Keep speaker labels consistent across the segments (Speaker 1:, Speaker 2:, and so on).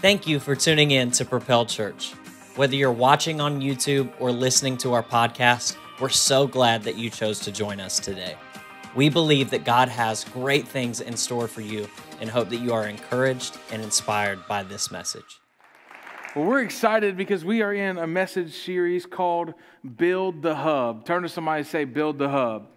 Speaker 1: Thank you for tuning in to Propel Church. Whether you're watching on YouTube or listening to our podcast, we're so glad that you chose to join us today. We believe that God has great things in store for you and hope that you are encouraged and inspired by this message.
Speaker 2: Well, we're excited because we are in a message series called Build the Hub. Turn to somebody and say, Build the Hub.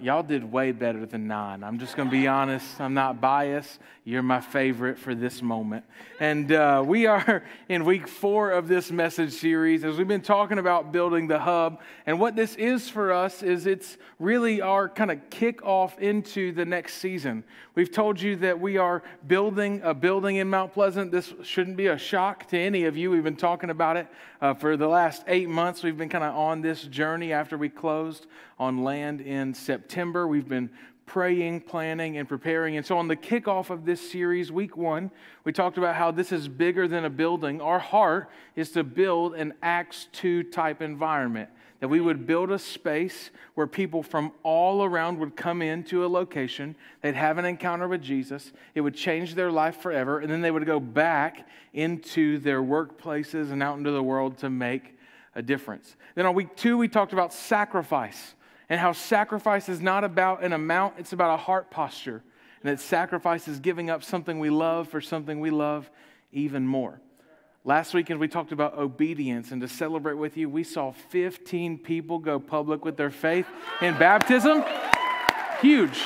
Speaker 2: Y'all did way better than nine. I'm just going to be honest. I'm not biased. You're my favorite for this moment. And uh, we are in week four of this message series as we've been talking about building the hub. And what this is for us is it's really our kind of kickoff into the next season. We've told you that we are building a building in Mount Pleasant. This shouldn't be a shock to any of you. We've been talking about it uh, for the last eight months. We've been kind of on this journey after we closed on land in September. We've been praying, planning, and preparing. And so, on the kickoff of this series, week one, we talked about how this is bigger than a building. Our heart is to build an Acts 2 type environment. That we would build a space where people from all around would come into a location, they'd have an encounter with Jesus, it would change their life forever, and then they would go back into their workplaces and out into the world to make a difference. Then on week two, we talked about sacrifice and how sacrifice is not about an amount, it's about a heart posture. And that sacrifice is giving up something we love for something we love even more. Last weekend, we talked about obedience, and to celebrate with you, we saw 15 people go public with their faith in baptism. Huge.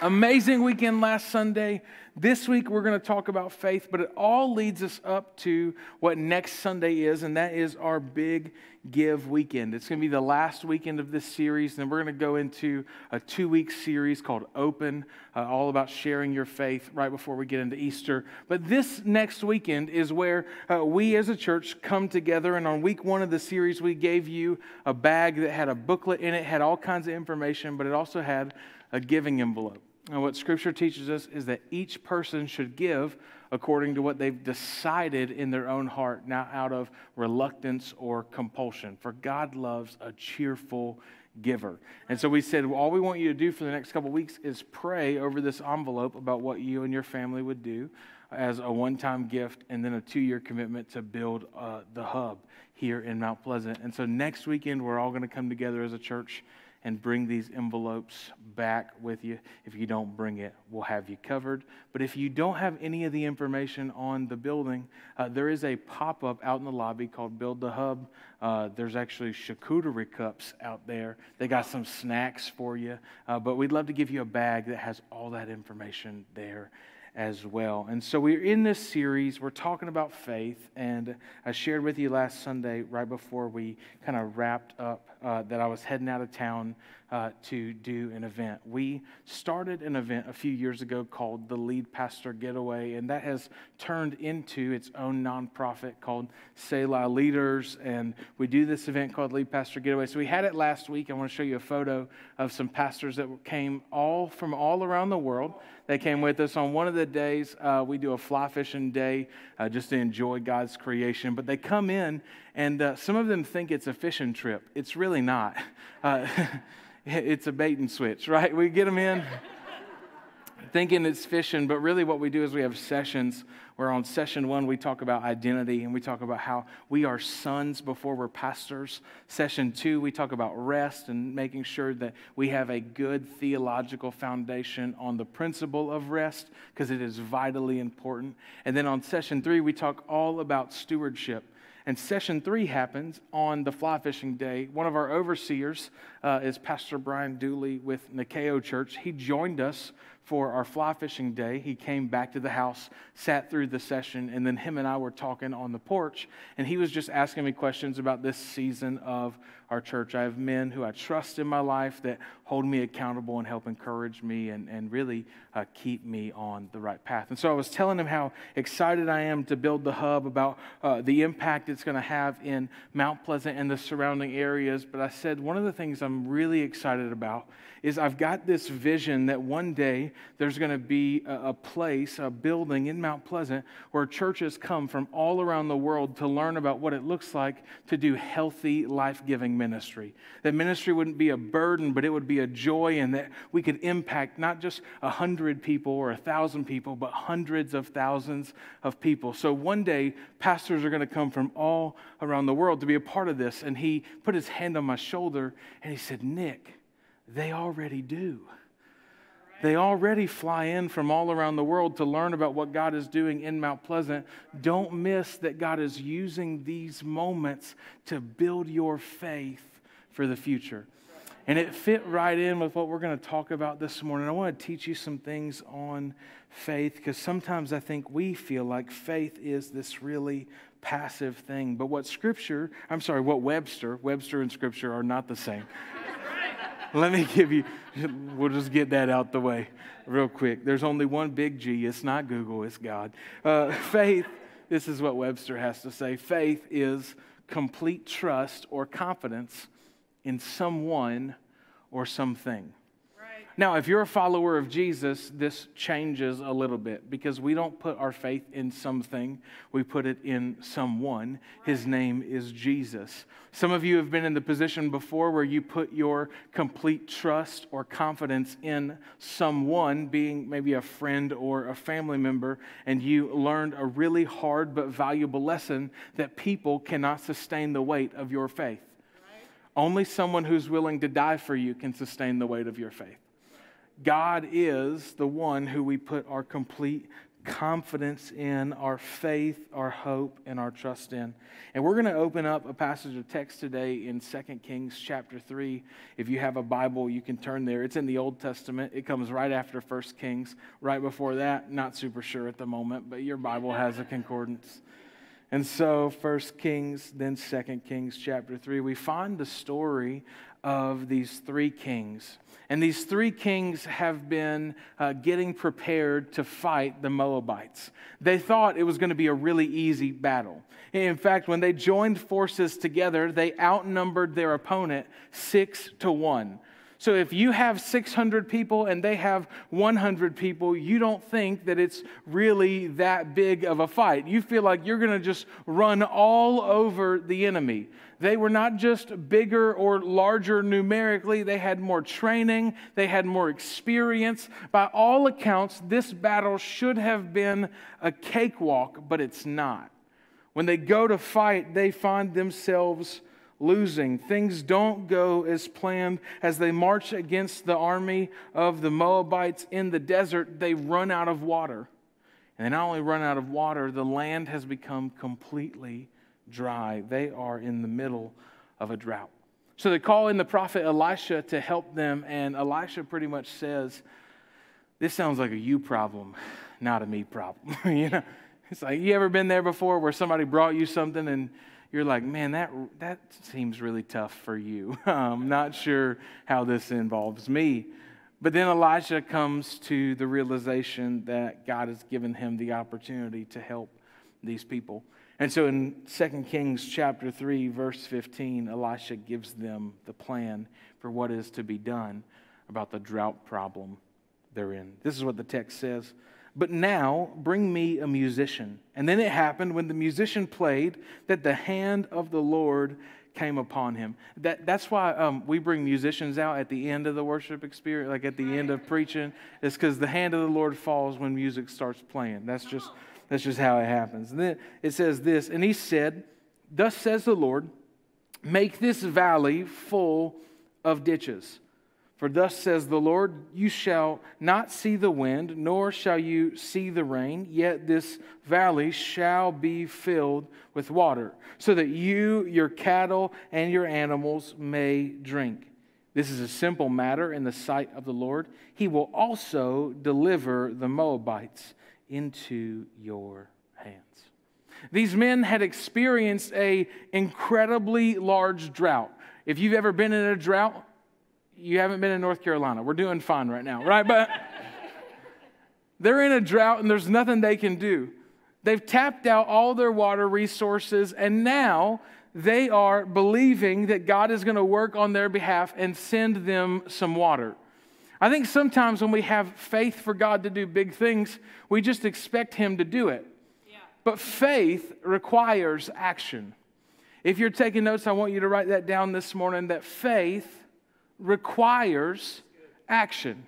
Speaker 2: Amazing weekend last Sunday. This week, we're going to talk about faith, but it all leads us up to what next Sunday is, and that is our big Give weekend. It's going to be the last weekend of this series, and we're going to go into a two week series called Open, uh, all about sharing your faith right before we get into Easter. But this next weekend is where uh, we as a church come together, and on week one of the series, we gave you a bag that had a booklet in it, had all kinds of information, but it also had a giving envelope. And what Scripture teaches us is that each person should give according to what they've decided in their own heart, not out of reluctance or compulsion. For God loves a cheerful giver. And so we said, well, all we want you to do for the next couple weeks is pray over this envelope about what you and your family would do as a one time gift and then a two year commitment to build uh, the hub here in Mount Pleasant. And so next weekend, we're all going to come together as a church and bring these envelopes back with you. If you don't bring it, we'll have you covered. But if you don't have any of the information on the building, uh, there is a pop up out in the lobby called Build the Hub. Uh, there's actually charcuterie cups out there. They got some snacks for you. Uh, but we'd love to give you a bag that has all that information there as well. And so we're in this series, we're talking about faith, and I shared with you last Sunday, right before we kind of wrapped up, uh, that I was heading out of town uh, to do an event. We started an event a few years ago called the Lead Pastor Getaway, and that has turned into its own nonprofit called Selah Leaders. And we do this event called Lead Pastor Getaway. So we had it last week. I want to show you a photo of some pastors that came all from all around the world. They came with us on one of the days. Uh, we do a fly fishing day uh, just to enjoy God's creation. But they come in, and uh, some of them think it's a fishing trip. It's really not. Uh, it's a bait and switch, right? We get them in thinking it's fishing, but really what we do is we have sessions where on session one we talk about identity and we talk about how we are sons before we're pastors. Session two, we talk about rest and making sure that we have a good theological foundation on the principle of rest because it is vitally important. And then on session three, we talk all about stewardship and session three happens on the fly fishing day. One of our overseers uh, is Pastor Brian Dooley with Nikeo Church. He joined us for our fly fishing day. He came back to the house, sat through the session, and then him and I were talking on the porch. And he was just asking me questions about this season of our church. I have men who I trust in my life that hold me accountable and help encourage me and, and really uh, keep me on the right path. And so I was telling him how excited I am to build the hub about uh, the impact it's going to have in Mount Pleasant and the surrounding areas. But I said one of the things I'm really excited about is I've got this vision that one day there's going to be a, a, place, a building in Mount Pleasant where churches come from all around the world to learn about what it looks like to do healthy, life giving ministry. That ministry wouldn't be a burden, but it would be a joy, and that we could impact not just a hundred people or a thousand people, but hundreds of thousands of people. So one day, pastors are going to come from all around the world to be a part of this. And he put his hand on my shoulder and he said, Nick, they already do. They already fly in from all around the world to learn about what God is doing in Mount Pleasant. Don't miss that God is using these moments to build your faith for the future. And it fit right in with what we're going to talk about this morning. I want to teach you some things on faith because sometimes I think we feel like faith is this really passive thing. But what Scripture, I'm sorry, what Webster, Webster and Scripture are not the same. Let me give you, we'll just get that out the way real quick. There's only one big G. It's not Google, it's God. Uh, faith, this is what Webster has to say faith is complete trust or confidence in someone or something. Now, if you're a follower of Jesus, this changes a little bit because we don't put our faith in something, we put it in someone. His name is Jesus. Some of you have been in the position before where you put your complete trust or confidence in someone, being maybe a friend or a family member, and you learned a really hard but valuable lesson that people cannot sustain the weight of your faith. Only someone who's willing to die for you can sustain the weight of your faith. God is the one who we put our complete confidence in, our faith, our hope, and our trust in. And we're going to open up a passage of text today in 2 Kings chapter 3. If you have a Bible, you can turn there. It's in the Old Testament. It comes right after 1 Kings. Right before that, not super sure at the moment, but your Bible has a concordance. And so, 1 Kings, then 2 Kings chapter 3, we find the story of these three kings. And these three kings have been uh, getting prepared to fight the Moabites. They thought it was going to be a really easy battle. In fact, when they joined forces together, they outnumbered their opponent six to one. So if you have 600 people and they have 100 people, you don't think that it's really that big of a fight. You feel like you're going to just run all over the enemy. They were not just bigger or larger numerically, they had more training, they had more experience. By all accounts, this battle should have been a cakewalk, but it's not. When they go to fight, they find themselves losing. Things don't go as planned. As they march against the army of the Moabites in the desert, they run out of water. And they not only run out of water, the land has become completely dry. They are in the middle of a drought. So they call in the prophet Elisha to help them, and Elisha pretty much says, This sounds like a you problem, not a me problem. you know? It's like, you ever been there before where somebody brought you something and you're like, man, that, that seems really tough for you. I'm not sure how this involves me. But then Elijah comes to the realization that God has given him the opportunity to help these people. And so in 2 Kings chapter 3 verse 15, Elisha gives them the plan for what is to be done about the drought problem they're in. This is what the text says. But now bring me a musician. And then it happened when the musician played that the hand of the Lord came upon him. That, that's why um, we bring musicians out at the end of the worship experience, like at the end of preaching. It's because the hand of the Lord falls when music starts playing. That's just, that's just how it happens. And then it says this, and he said, Thus says the Lord, make this valley full of ditches for thus says the Lord, you shall not see the wind, nor shall you see the rain, yet this valley shall be filled with water, so that you, your cattle, and your animals may drink. This is a simple matter in the sight of the Lord. He will also deliver the Moabites into your hands. These men had experienced a incredibly large drought. If you've ever been in a drought, you haven't been in North Carolina. We're doing fine right now, right? But they're in a drought and there's nothing they can do. They've tapped out all their water resources and now they are believing that God is going to work on their behalf and send them some water. I think sometimes when we have faith for God to do big things, we just expect Him to do it. Yeah. But faith requires action. If you're taking notes, I want you to write that down this morning that faith requires action.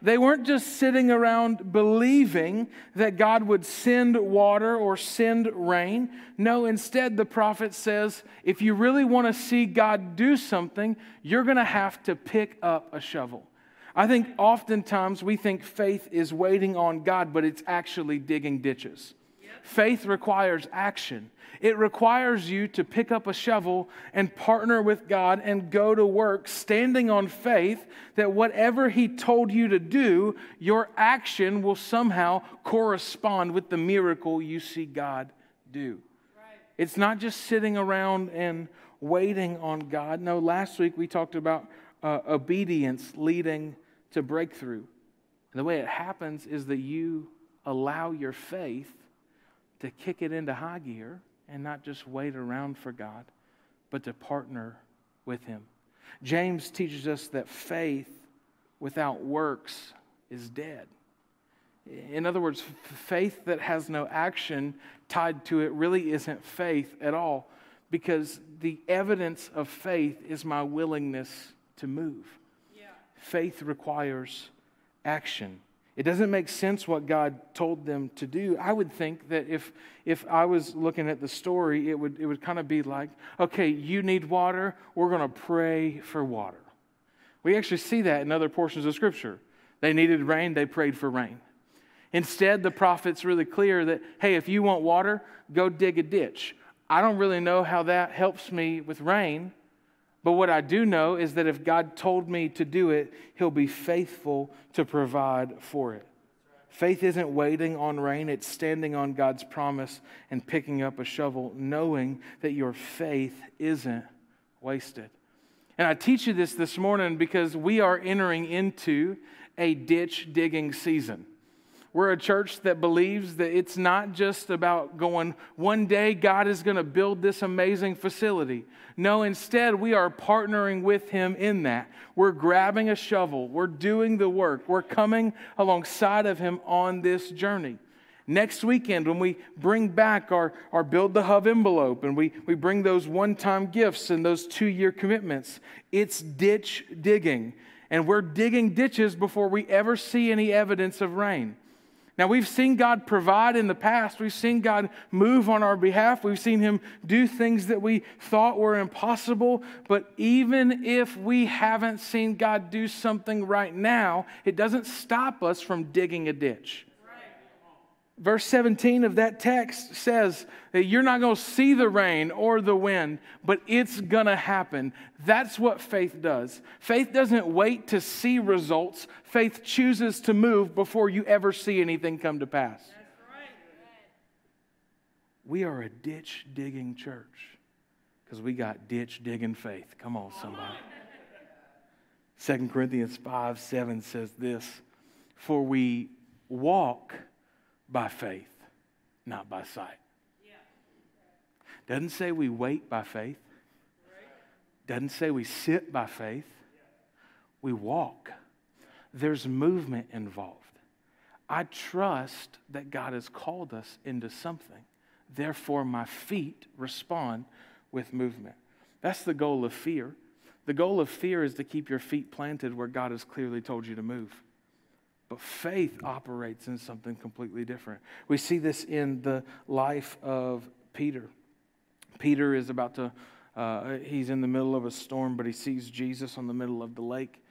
Speaker 2: They weren't just sitting around believing that God would send water or send rain. No, instead, the prophet says if you really want to see God do something, you're going to have to pick up a shovel. I think oftentimes we think faith is waiting on God, but it's actually digging ditches. Faith requires action. It requires you to pick up a shovel and partner with God and go to work, standing on faith that whatever He told you to do, your action will somehow correspond with the miracle you see God do. Right. It's not just sitting around and waiting on God. No, last week we talked about uh, obedience leading to breakthrough. And the way it happens is that you allow your faith to kick it into high gear and not just wait around for God, but to partner with Him. James teaches us that faith without works is dead. In other words, faith that has no action tied to it really isn't faith at all because the evidence of faith is my willingness to move. Yeah. Faith requires action. It doesn't make sense what God told them to do. I would think that if, if I was looking at the story, it would, it would kind of be like, okay, you need water, we're going to pray for water. We actually see that in other portions of Scripture. They needed rain, they prayed for rain. Instead, the prophet's really clear that, hey, if you want water, go dig a ditch. I don't really know how that helps me with rain, but what I do know is that if God told me to do it, He'll be faithful to provide for it. Faith isn't waiting on rain, it's standing on God's promise and picking up a shovel, knowing that your faith isn't wasted. And I teach you this this morning because we are entering into a ditch digging season. We're a church that believes that it's not just about going, one day God is going to build this amazing facility. No, instead, we are partnering with Him in that. We're grabbing a shovel, we're doing the work, we're coming alongside of Him on this journey. Next weekend, when we bring back our, our Build the Hub envelope and we, we bring those one time gifts and those two year commitments, it's ditch digging. And we're digging ditches before we ever see any evidence of rain. Now, we've seen God provide in the past. We've seen God move on our behalf. We've seen Him do things that we thought were impossible. But even if we haven't seen God do something right now, it doesn't stop us from digging a ditch. Verse 17 of that text says that you're not going to see the rain or the wind, but it's going to happen. That's what faith does. Faith doesn't wait to see results, faith chooses to move before you ever see anything come to pass. We are a ditch digging church because we got ditch digging faith. Come on, somebody. 2 Corinthians 5 7 says this For we walk by faith, not by sight. Doesn't say we wait by faith. Doesn't say we sit by faith. We walk. There's movement involved. I trust that God has called us into something. Therefore, my feet respond with movement. That's the goal of fear. The goal of fear is to keep your feet planted where God has clearly told you to move. But faith operates in something completely different. We see this in the life of Peter. Peter is about to, uh, he's in the middle of a storm, but he sees Jesus on the middle of the lake.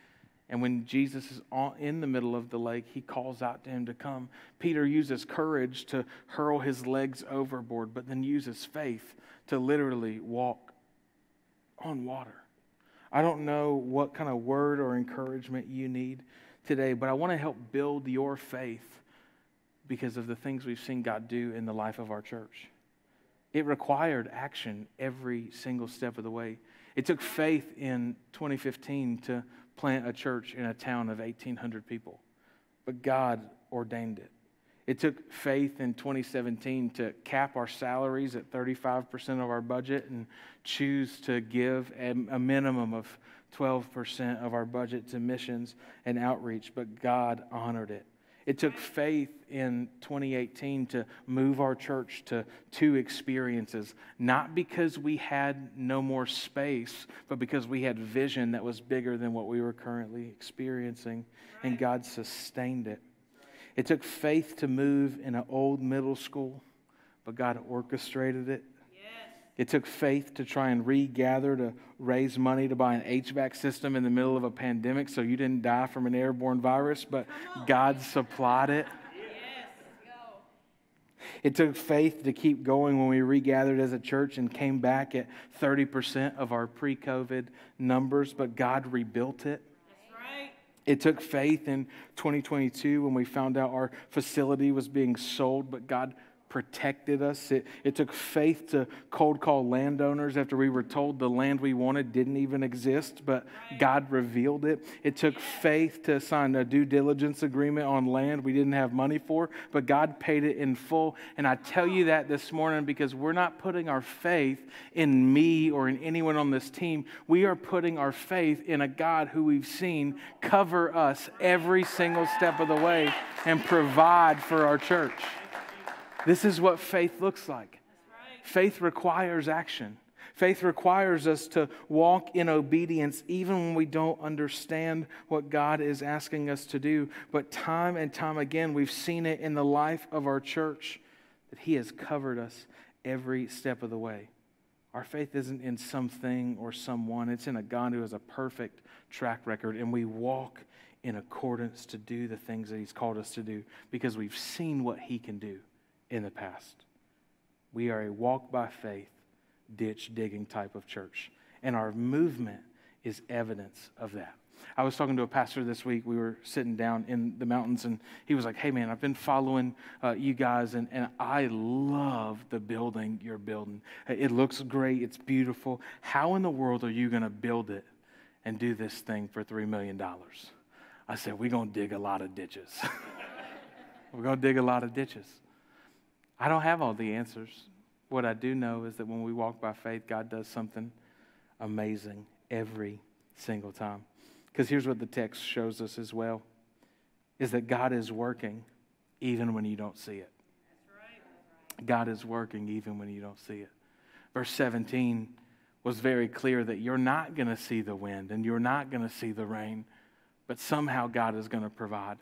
Speaker 2: And when Jesus is in the middle of the lake, he calls out to him to come. Peter uses courage to hurl his legs overboard, but then uses faith to literally walk on water. I don't know what kind of word or encouragement you need today, but I want to help build your faith because of the things we've seen God do in the life of our church. It required action every single step of the way. It took faith in 2015 to plant a church in a town of 1,800 people, but God ordained it. It took faith in 2017 to cap our salaries at 35% of our budget and choose to give a minimum of 12% of our budget to missions and outreach, but God honored it. It took faith in 2018 to move our church to two experiences, not because we had no more space, but because we had vision that was bigger than what we were currently experiencing, and God sustained it. It took faith to move in an old middle school, but God orchestrated it it took faith to try and regather to raise money to buy an HVAC system in the middle of a pandemic so you didn't die from an airborne virus, but God supplied it. It took faith to keep going when we regathered as a church and came back at 30% of our pre COVID numbers, but God rebuilt it. It took faith in 2022 when we found out our facility was being sold, but God protected us. It, it took faith to cold call landowners after we were told the land we wanted didn't even exist, but God revealed it. It took faith to sign a due diligence agreement on land we didn't have money for, but God paid it in full. And I tell you that this morning because we're not putting our faith in me or in anyone on this team. We are putting our faith in a God who we've seen cover us every single step of the way and provide for our church. This is what faith looks like. Faith requires action. Faith requires us to walk in obedience even when we don't understand what God is asking us to do. But time and time again, we've seen it in the life of our church that He has covered us every step of the way. Our faith isn't in something or someone, it's in a God who has a perfect track record, and we walk in accordance to do the things that He's called us to do because we've seen what He can do in the past. We are a walk by faith, ditch digging type of church. And our movement is evidence of that. I was talking to a pastor this week. We were sitting down in the mountains, and he was like, Hey, man, I've been following uh, you guys, and, and I love the building you're building. It looks great, it's beautiful. How in the world are you going to build it and do this thing for $3 million? I said, We're going to dig a lot of ditches. we're going to dig a lot of ditches. I don't have all the answers. What I do know is that when we walk by faith, God does something amazing every single time. Because here's what the text shows us as well is that God is working even when you don't see it. God is working even when you don't see it. Verse 17 was very clear that you're not going to see the wind and you're not going to see the rain, but somehow God is going to provide.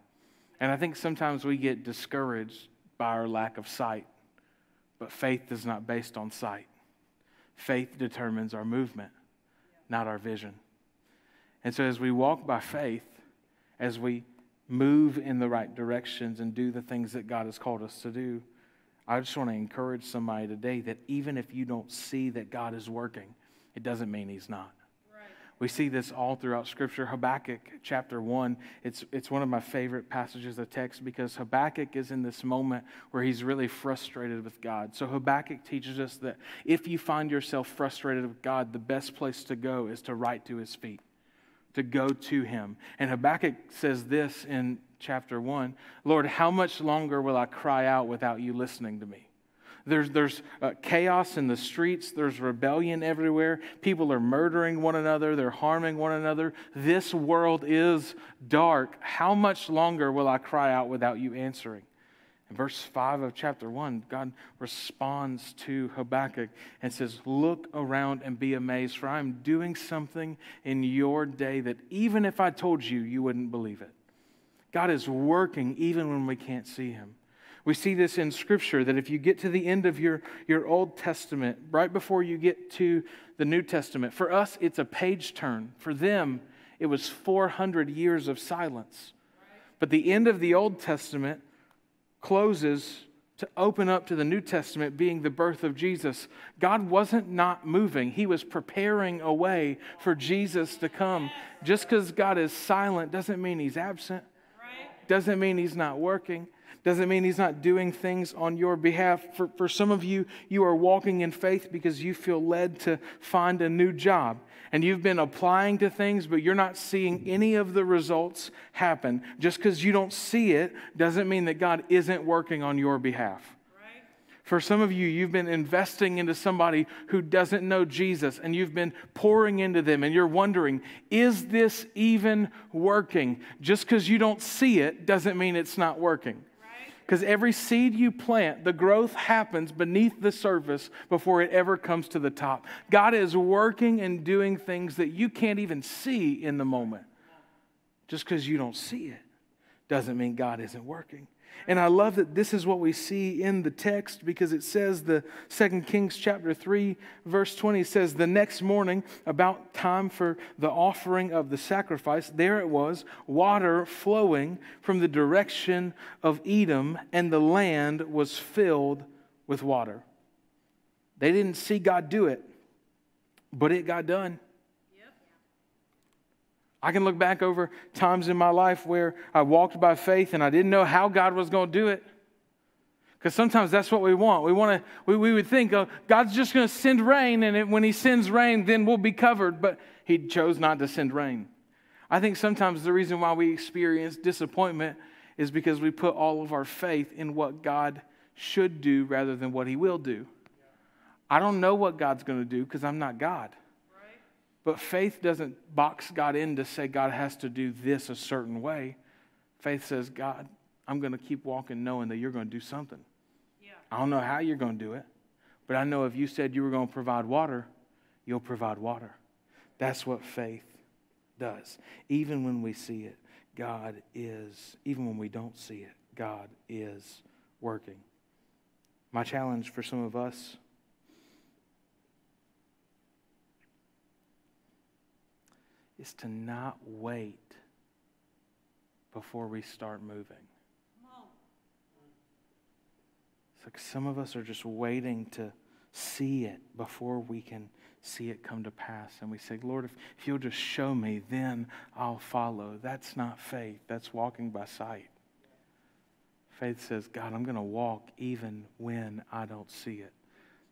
Speaker 2: And I think sometimes we get discouraged by our lack of sight. But faith is not based on sight. Faith determines our movement, not our vision. And so as we walk by faith, as we move in the right directions and do the things that God has called us to do, I just want to encourage somebody today that even if you don't see that God is working, it doesn't mean He's not. We see this all throughout Scripture. Habakkuk chapter 1, it's, it's one of my favorite passages of text because Habakkuk is in this moment where he's really frustrated with God. So Habakkuk teaches us that if you find yourself frustrated with God, the best place to go is to right to his feet, to go to him. And Habakkuk says this in chapter 1 Lord, how much longer will I cry out without you listening to me? There's, there's uh, chaos in the streets. There's rebellion everywhere. People are murdering one another. They're harming one another. This world is dark. How much longer will I cry out without you answering? In verse 5 of chapter 1, God responds to Habakkuk and says, Look around and be amazed, for I'm doing something in your day that even if I told you, you wouldn't believe it. God is working even when we can't see him. We see this in Scripture that if you get to the end of your, your Old Testament, right before you get to the New Testament, for us, it's a page turn. For them, it was 400 years of silence. But the end of the Old Testament closes to open up to the New Testament being the birth of Jesus. God wasn't not moving, He was preparing a way for Jesus to come. Just because God is silent doesn't mean He's absent, doesn't mean He's not working. Doesn't mean He's not doing things on your behalf. For, for some of you, you are walking in faith because you feel led to find a new job. And you've been applying to things, but you're not seeing any of the results happen. Just because you don't see it doesn't mean that God isn't working on your behalf. For some of you, you've been investing into somebody who doesn't know Jesus and you've been pouring into them and you're wondering, is this even working? Just because you don't see it doesn't mean it's not working. Because every seed you plant, the growth happens beneath the surface before it ever comes to the top. God is working and doing things that you can't even see in the moment. Just because you don't see it doesn't mean God isn't working. And I love that this is what we see in the text because it says the Second Kings chapter 3 verse 20 says the next morning about time for the offering of the sacrifice there it was water flowing from the direction of Edom and the land was filled with water. They didn't see God do it but it got done. I can look back over times in my life where I walked by faith and I didn't know how God was going to do it. Because sometimes that's what we want. We want to. We, we would think, oh, God's just going to send rain, and it, when He sends rain, then we'll be covered. But He chose not to send rain. I think sometimes the reason why we experience disappointment is because we put all of our faith in what God should do rather than what He will do. I don't know what God's going to do because I'm not God. But faith doesn't box God in to say God has to do this a certain way. Faith says, God, I'm going to keep walking knowing that you're going to do something. Yeah. I don't know how you're going to do it, but I know if you said you were going to provide water, you'll provide water. That's what faith does. Even when we see it, God is, even when we don't see it, God is working. My challenge for some of us is to not wait before we start moving. It's like some of us are just waiting to see it before we can see it come to pass. And we say, Lord, if, if you'll just show me, then I'll follow. That's not faith, that's walking by sight. Faith says, God, I'm going to walk even when I don't see it.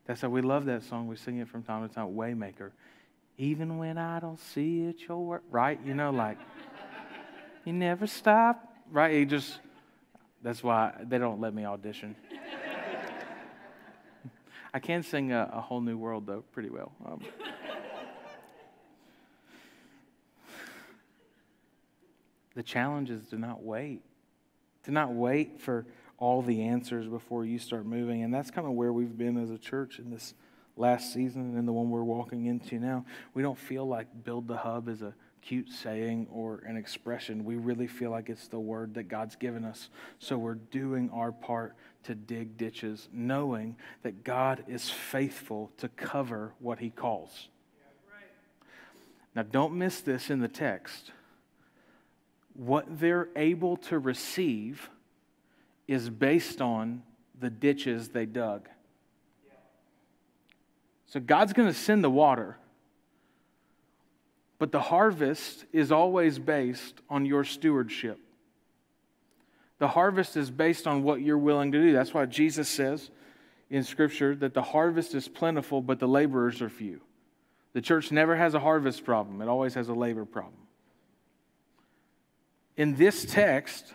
Speaker 2: That's how we love that song. We sing it from time to time, Waymaker even when I don't see it, you'll work. Right? You know, like, you never stop. Right? You just, that's why they don't let me audition. I can sing a, a, whole new world, though, pretty well. Um, the challenge is to not wait, to not wait for all the answers before you start moving. And that's kind of where we've been as a church in this last season and the one we're walking into now, we don't feel like build the hub is a cute saying or an expression. We really feel like it's the word that God's given us. So we're doing our part to dig ditches, knowing that God is faithful to cover what he calls. Now, don't miss this in the text. What they're able to receive is based on the ditches they dug. So God's going to send the water. But the harvest is always based on your stewardship. The harvest is based on what you're willing to do. That's why Jesus says in Scripture that the harvest is plentiful, but the laborers are few. The church never has a harvest problem, it always has a labor problem. In this text,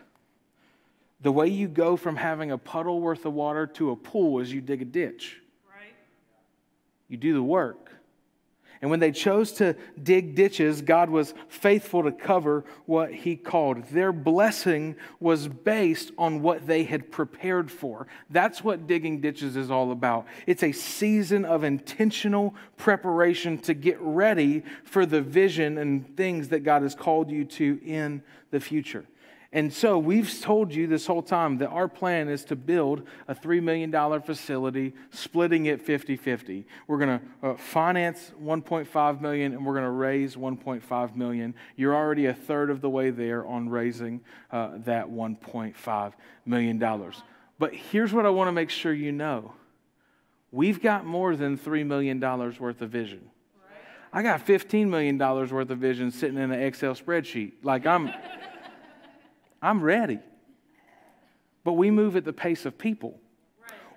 Speaker 2: the way you go from having a puddle worth of water to a pool is you dig a ditch you do the work. And when they chose to dig ditches, God was faithful to cover what He called. Their blessing was based on what they had prepared for. That's what digging ditches is all about. It's a season of intentional preparation to get ready for the vision and things that God has called you to in the future. And so we've told you this whole time that our plan is to build a $3 million facility, splitting it 50 50. We're going to uh, finance 1.5 million and we're going to raise 1.5 million. You're already a third of the way there on raising uh, that $1.5 million. But here's what I want to make sure you know we've got more than $3 million worth of vision. I got $15 million worth of vision sitting in an Excel spreadsheet. Like I'm. I'm ready. But we move at the pace of people.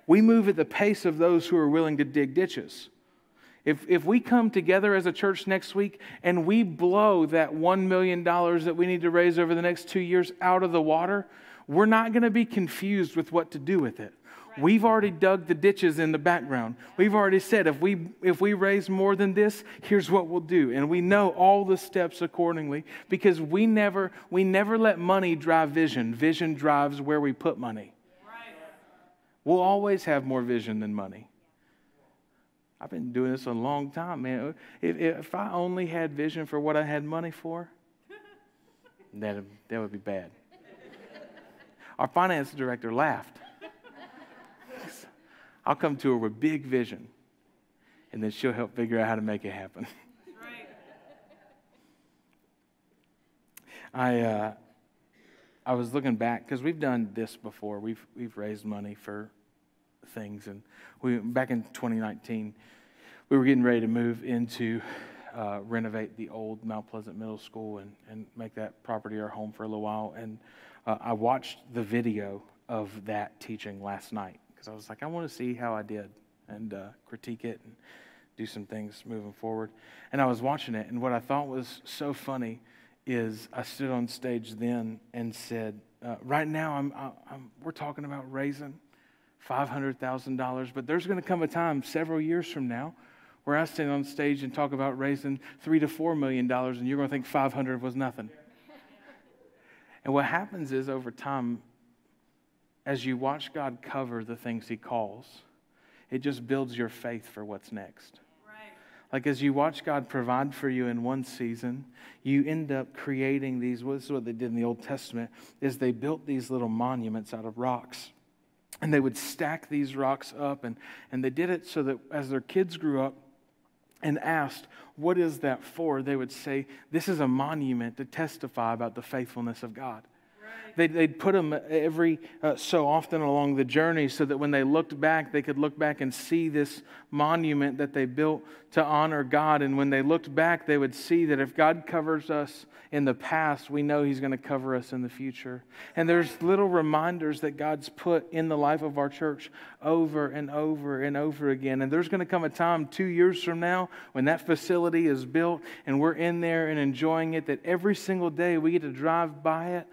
Speaker 2: We move at the pace of those who are willing to dig ditches. If, if we come together as a church next week and we blow that $1 million that we need to raise over the next two years out of the water, we're not going to be confused with what to do with it. We've already dug the ditches in the background. We've already said if we if we raise more than this, here's what we'll do. And we know all the steps accordingly because we never we never let money drive vision. Vision drives where we put money. We'll always have more vision than money. I've been doing this a long time, man. If, if I only had vision for what I had money for, that, that would be bad. Our finance director laughed. I'll come to her with big vision, and then she'll help figure out how to make it happen. I, uh, I was looking back because we've done this before. We've, we've raised money for things. And we, back in 2019, we were getting ready to move into uh, renovate the old Mount Pleasant Middle School and, and make that property our home for a little while. And uh, I watched the video of that teaching last night because I was like, I want to see how I did and uh, critique it and do some things moving forward. And I was watching it, and what I thought was so funny is I stood on stage then and said, uh, Right now, I'm, I'm, we're talking about raising $500,000, but there's going to come a time several years from now where I stand on stage and talk about raising three to four million dollars, and you're going to think 500 was nothing. and what happens is over time, as you watch God cover the things He calls, it just builds your faith for what's next. Like as you watch God provide for you in one season, you end up creating these. Well, this is what they did in the Old Testament: is they built these little monuments out of rocks and they would stack these rocks up and, and they did it so that as their kids grew up and asked what is that for they would say this is a monument to testify about the faithfulness of god They'd, they'd put them every uh, so often along the journey so that when they looked back, they could look back and see this monument that they built to honor God. And when they looked back, they would see that if God covers us in the past, we know He's going to cover us in the future. And there's little reminders that God's put in the life of our church over and over and over again. And there's going to come a time two years from now when that facility is built and we're in there and enjoying it that every single day we get to drive by it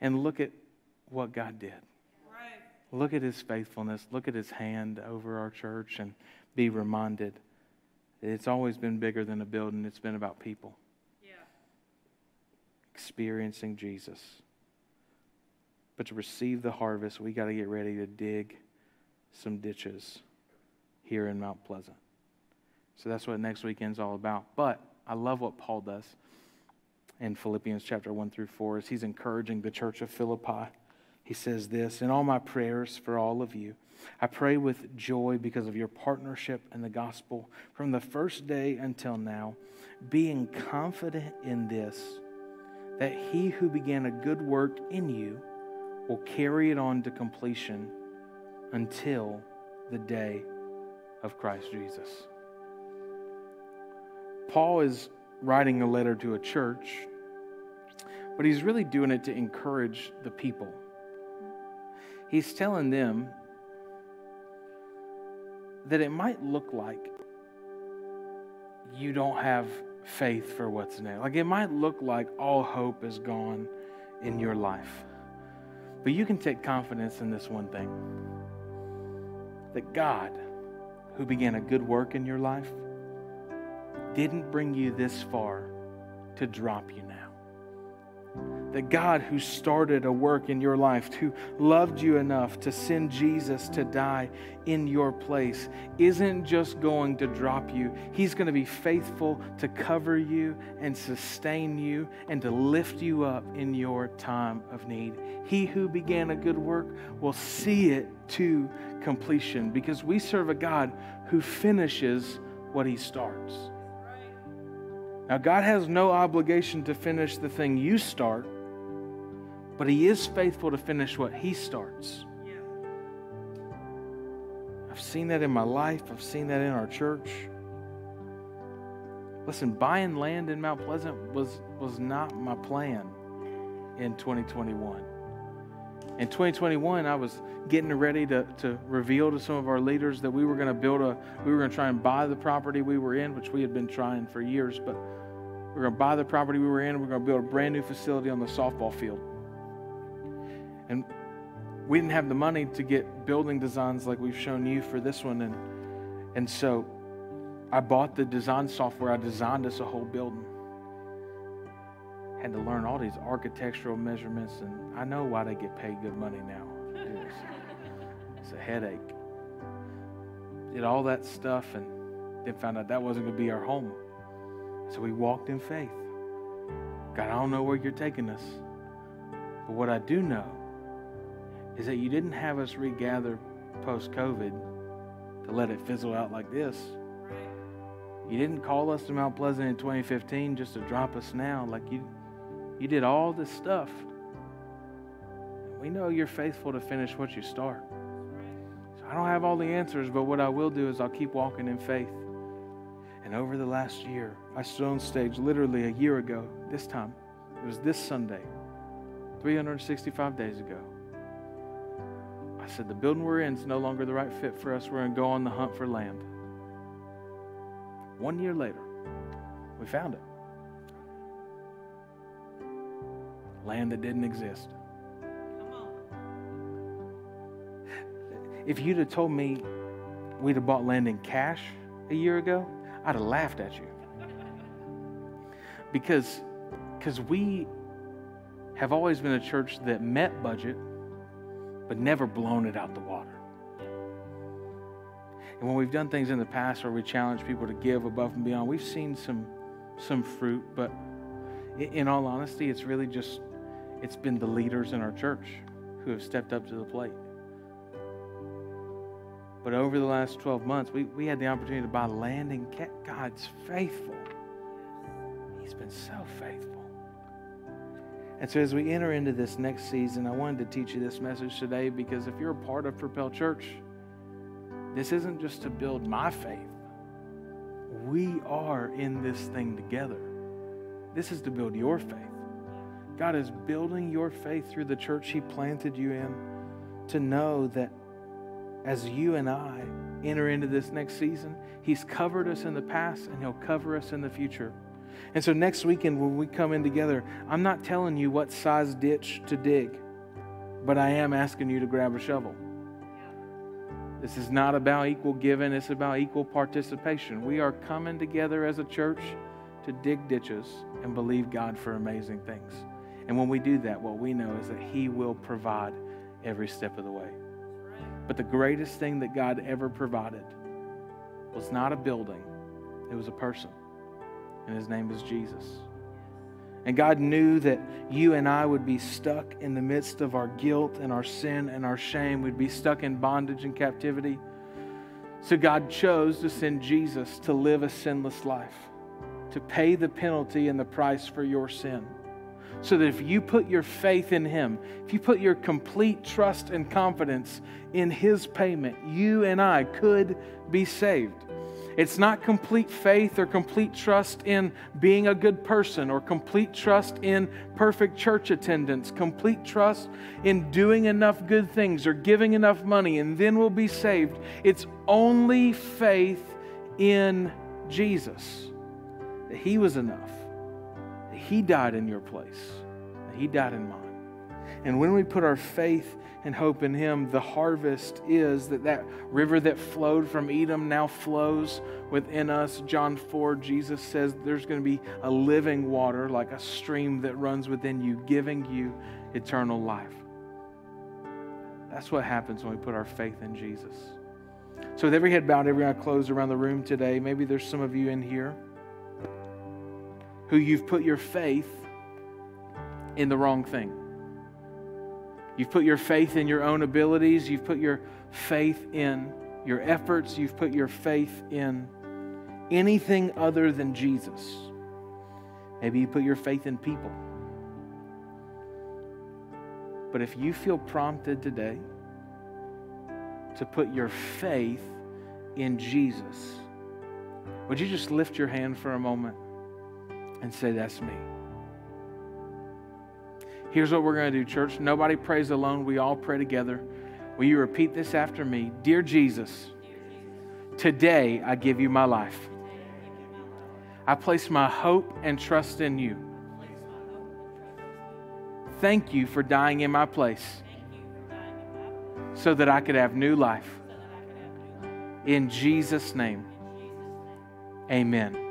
Speaker 2: and look at what God did. Right. Look at his faithfulness. Look at his hand over our church and be reminded it's always been bigger than a building, it's been about people. Yeah. Experiencing Jesus. But to receive the harvest, we got to get ready to dig some ditches here in Mount Pleasant. So that's what next weekend's all about. But I love what Paul does in Philippians chapter 1 through 4 as he's encouraging the church of Philippi. He says this In all my prayers for all of you, I pray with joy because of your partnership in the gospel from the first day until now, being confident in this, that he who began a good work in you will carry it on to completion until the day of Christ Jesus. Paul is writing a letter to a church, but he's really doing it to encourage the people. He's telling them that it might look like you don't have faith for what's next. Like it might look like all hope is gone in your life. But you can take confidence in this one thing that God, who began a good work in your life, didn't bring you this far to drop you now. The God, who started a work in your life, who loved you enough to send Jesus to die in your place, isn't just going to drop you. He's going to be faithful to cover you and sustain you and to lift you up in your time of need. He who began a good work will see it to completion because we serve a God who finishes what he starts. Now, God has no obligation to finish the thing you start, but He is faithful to finish what He starts. I've seen that in my life, I've seen that in our church. Listen, buying land in Mount Pleasant was, was not my plan in 2021. In 2021, I was getting ready to, to reveal to some of our leaders that we were going to build a, we were going to try and buy the property we were in, which we had been trying for years, but we're going to buy the property we were in. We're going to build a brand new facility on the softball field. And we didn't have the money to get building designs like we've shown you for this one. And, and so I bought the design software. I designed us a whole building. Had to learn all these architectural measurements, and I know why they get paid good money now. It's, a headache. Did all that stuff, and then found out that wasn't going to be our home. So we walked in faith. God, I don't know where you're taking us. But what I do know is that you didn't have us regather post COVID to let it fizzle out like this. You didn't call us to Mount Pleasant in 2015 just to drop us now. Like you, you did all this stuff. We know you're faithful to finish what you start. So I don't have all the answers, but what I will do is I'll keep walking in faith. And over the last year, I stood on stage literally a year ago, this time. It was this Sunday, 365 days ago. I said, The building we're in is no longer the right fit for us. We're going to go on the hunt for land. One year later, we found it. Land that didn't exist. If you'd have told me we'd have bought land in cash a year ago, I'd have laughed at you. Because because we have always been a church that met budget but never blown it out the water. And when we've done things in the past where we challenge people to give above and beyond, we've seen some some fruit, but in all honesty, it's really just it's been the leaders in our church who have stepped up to the plate. But over the last 12 months, we, we had the opportunity to buy land and God's faithful. He's been so faithful. And so, as we enter into this next season, I wanted to teach you this message today because if you're a part of Propel Church, this isn't just to build my faith. We are in this thing together. This is to build your faith. God is building your faith through the church He planted you in to know that as you and I enter into this next season, He's covered us in the past and He'll cover us in the future. And so next weekend, when we come in together, I'm not telling you what size ditch to dig, but I am asking you to grab a shovel. This is not about equal giving, it's about equal participation. We are coming together as a church to dig ditches and believe God for amazing things. And when we do that, what we know is that He will provide every step of the way. But the greatest thing that God ever provided was not a building, it was a person and his name is Jesus. And God knew that you and I would be stuck in the midst of our guilt and our sin and our shame. We'd be stuck in bondage and captivity. So God chose to send Jesus to live a sinless life, to pay the penalty and the price for your sin. So that if you put your faith in Him, if you put your complete trust and confidence in His payment, you and I could be saved. It's not complete faith or complete trust in being a good person or complete trust in perfect church attendance, complete trust in doing enough good things or giving enough money and then we'll be saved. It's only faith in Jesus that He was enough, He died in your place, He died in mine. And when we put our faith and hope in Him, the harvest is that that river that flowed from Edom now flows within us. John 4, Jesus says there's going to be a living water like a stream that runs within you, giving you eternal life. That's what happens when we put our faith in Jesus. So, with every head bowed, every eye closed around the room today, maybe there's some of you in here who you've put your faith in the wrong thing. You've put your faith in your own abilities. You've put your faith in your efforts. You've put your faith in anything other than Jesus. Maybe you put your faith in people. But if you feel prompted today to put your faith in Jesus, would you just lift your hand for a moment and say, That's me? Here's what we're going to do, church. Nobody prays alone. We all pray together. Will you repeat this after me? Dear Jesus, today I give you my life. I place my hope and trust in you. Thank you for dying in my place. so that I could have new life. In Jesus' name, amen.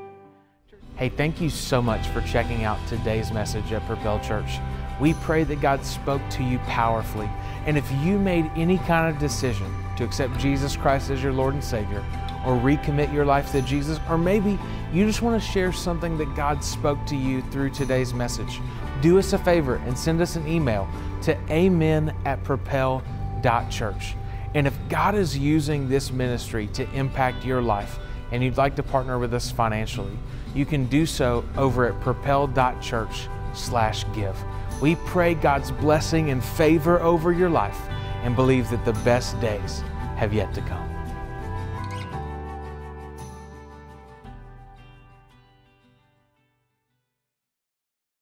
Speaker 2: Hey, thank you so much for checking out today's message at Propel Church. We pray that God spoke to you powerfully. And if you made any kind of decision to accept Jesus Christ as your Lord and Savior, or recommit your life to Jesus, or maybe you just want to share something that God spoke to you through today's message, do us a favor and send us an email to amen at propel.church. And if God is using this ministry to impact your life and you'd like to partner with us financially, you can do so over at propel.church slash give. We pray God's blessing and favor over your life and believe that the best days have yet to come.